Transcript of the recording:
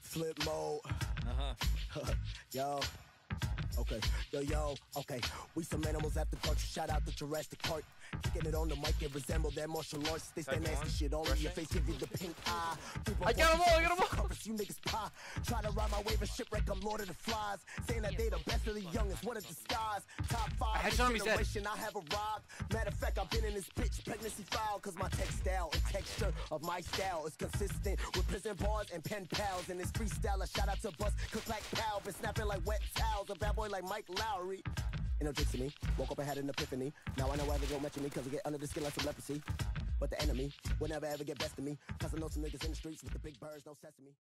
Flip mode. Uh-huh. Yo. Okay, yo, yo, okay. We some animals after dark. Shout out the Jurassic Park. Kicking it on the mic, it resemble that martial arts. They stand nasty shit all in your face, give you the pink eye. I got 'em all, I got 'em all. You niggas pie. Try to ride my wave and shipwreck, I'm Lord of the Flies. Saying that they the best of the youngest, what a disguise. Top five, I had this some of his head. generation, I have arrived. Matter of fact, I've been in this bitch pregnancy file. Cause my textile and texture of my style is consistent with prison bars and pen pals. And this freestyle, a shout out to Bust, Cook like Pal. Been snapping like wet towels. A bad boy like Mike Lowrey. Ain't no tricks to me. Woke up and had an epiphany. Now I know why they don't mention me, cause I get under the skin like some leprosy. But the enemy will never ever get best of me. Cause I know some niggas in the streets with the big birds, no sesame.